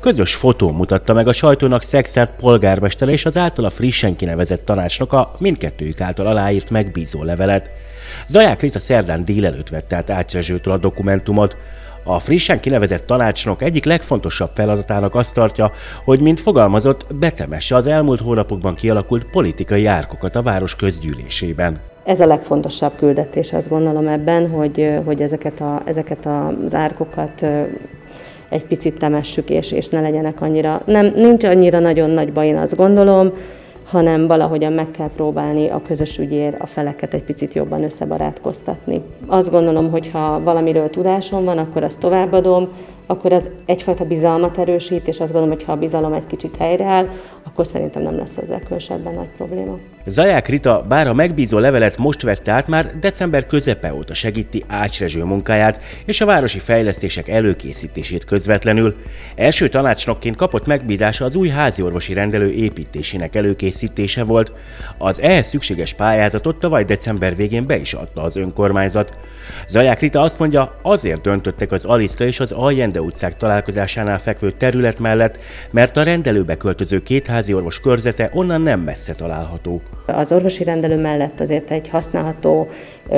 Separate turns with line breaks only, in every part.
Közös fotó mutatta meg a sajtónak Szexert polgármestere és az általa frissen kinevezett tanácsnoka mindkettőjük által aláírt megbízó levelet. Zaják Rita szerdán délelőtt vette át Ács a dokumentumot. A frissen kinevezett tanácsnok egyik legfontosabb feladatának azt tartja, hogy mint fogalmazott, betemesse az elmúlt hónapokban kialakult politikai árkokat a város közgyűlésében.
Ez a legfontosabb küldetés, azt gondolom ebben, hogy, hogy ezeket, a, ezeket az árkokat egy picit temessük, és, és ne legyenek annyira, nem, nincs annyira nagyon nagy baj, én azt gondolom, hanem valahogyan meg kell próbálni a közös ügyér a feleket egy picit jobban összebarátkoztatni. Azt gondolom, hogy ha valamiről tudásom van, akkor azt továbbadom, akkor az egyfajta bizalmat erősít, és azt gondolom, hogy ha a bizalom egy kicsit helyreáll, akkor szerintem nem lesz ezzel különösebben nagy probléma.
Zaják Rita, bár a megbízó levelet most vette át, már december közepe óta segíti Ács munkáját és a városi fejlesztések előkészítését közvetlenül. Első tanácsnokként kapott megbízása az új háziorvosi rendelő építésének előkészítése volt. Az ehhez szükséges pályázatot tavaly december végén be is adta az önkormányzat. Zaják Rita azt mondja, azért döntöttek az Aliszka és az Aljende utcák találkozásánál fekvő terület mellett, mert a rendelőbe költöző két házi orvos körzete onnan nem messze található.
Az orvosi rendelő mellett azért egy használható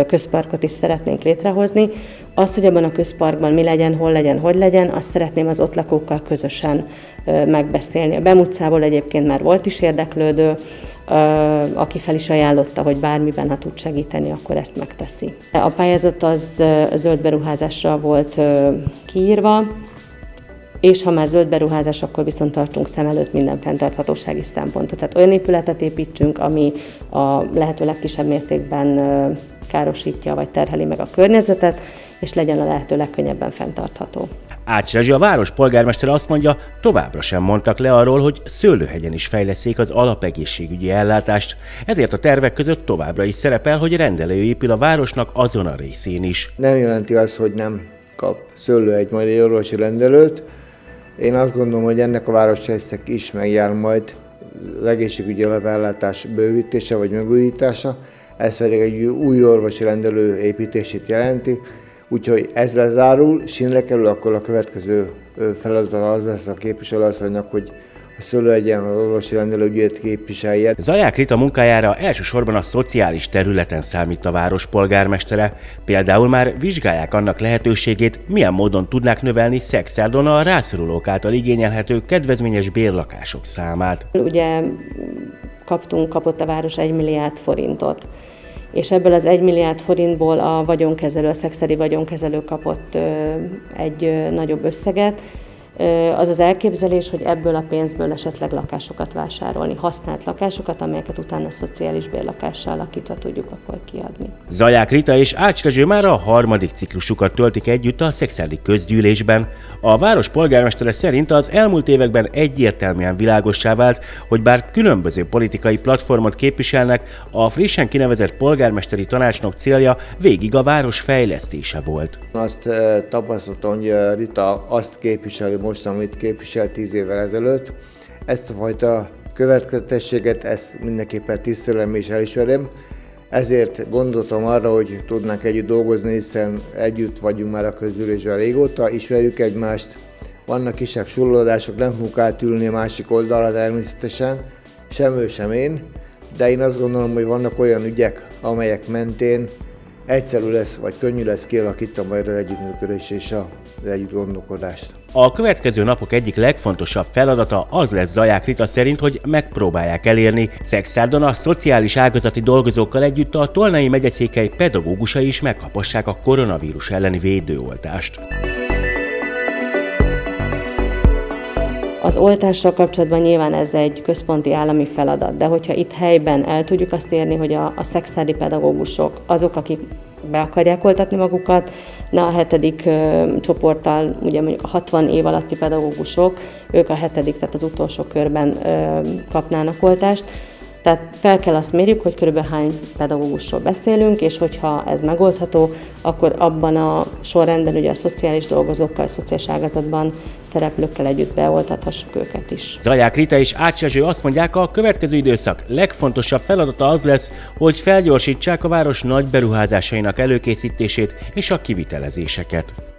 közparkot is szeretnénk létrehozni. Az, hogy abban a közparkban mi legyen, hol legyen, hogy legyen, azt szeretném az ott lakókkal közösen megbeszélni. A Bemutcából egyébként már volt is érdeklődő, aki fel is ajánlotta, hogy bármiben, ha tud segíteni, akkor ezt megteszi. A pályázat az zöld beruházásra volt kiírva, és ha már zöld beruházás, akkor viszont tartunk szem előtt minden fenntarthatósági szempontot. Tehát olyan épületet építsünk, ami a lehető legkisebb mértékben károsítja vagy terheli meg a környezetet, és legyen a lehető legkönnyebben fenntartható.
Ács Rezsi, a város polgármestere azt mondja, továbbra sem mondtak le arról, hogy Szőlőhegyen is fejleszék az alapegészségügyi ellátást, ezért a tervek között továbbra is szerepel, hogy rendelő épül a városnak azon a részén is.
Nem jelenti azt, hogy nem kap Szőlőhegy majd egy orvosi rendelőt. Én azt gondolom, hogy ennek a városrészek is megjár majd az egészségügyi alapellátás bővítése vagy megújítása, ez pedig egy új orvosi rendelő építését jelenti, Úgyhogy ez lezárul, sínre kerül, akkor a következő feladat az lesz a képviselőasszonynak, hogy a szőlőegyen az orvosi rendelőügyét képviselje.
Zaják Rita munkájára elsősorban a szociális területen számít a város polgármestere. Például már vizsgálják annak lehetőségét, milyen módon tudnák növelni Szexárdon a rászorulók által igényelhető kedvezményes bérlakások számát.
Ugye kaptunk, kapott a város egy milliárd forintot és ebből az 1 milliárd forintból a vagyonkezelő, a szexeri vagyonkezelő kapott egy nagyobb összeget, az az elképzelés, hogy ebből a pénzből esetleg lakásokat vásárolni, használt lakásokat, amelyeket utána szociális bérlakással alakítva tudjuk akkor kiadni.
Zaják Rita és Ács Rezső már a harmadik ciklusukat töltik együtt a szexádi közgyűlésben. A város polgármestere szerint az elmúlt években egyértelműen világossá vált, hogy bár különböző politikai platformot képviselnek, a frissen kinevezett polgármesteri tanácsnok célja végig a város fejlesztése volt.
Azt tapasztaltam, hogy Rita azt képviseli most, amit képviselt tíz évvel ezelőtt. Ezt a fajta következetességet, ezt mindenképpen tisztelem és elismerem. Ezért gondoltam arra, hogy tudnánk együtt dolgozni, hiszen együtt vagyunk már a közülésben régóta, ismerjük egymást, vannak kisebb sullódások, nem fogunk átülni a másik oldalra természetesen, sem ő, sem én, de én azt gondolom, hogy vannak olyan ügyek, amelyek mentén egyszerű lesz, vagy könnyű lesz kialakítani majd az együttműködés és az együtt gondolkodást.
A következő napok egyik legfontosabb feladata az lesz Zaják Rita szerint, hogy megpróbálják elérni Szexárdon a szociális ágazati dolgozókkal együtt a Tolnai megyeszékely pedagógusai is megkapassák a koronavírus elleni védőoltást.
Az oltással kapcsolatban nyilván ez egy központi állami feladat, de hogyha itt helyben el tudjuk azt érni, hogy a, a szexádi pedagógusok azok, akik be akarják oltatni magukat, ne a hetedik csoporttal, ugye mondjuk a 60 év alatti pedagógusok, ők a hetedik, tehát az utolsó körben kapnának oltást, tehát fel kell azt mérjük, hogy körülbelül hány pedagógusról beszélünk, és hogyha ez megoldható, akkor abban a sorrendben ugye a szociális dolgozókkal, a szociális ágazatban szereplőkkel együtt beoltathassuk őket is.
Zaják Rita és Ács azt mondják, a következő időszak legfontosabb feladata az lesz, hogy felgyorsítsák a város nagy beruházásainak előkészítését és a kivitelezéseket.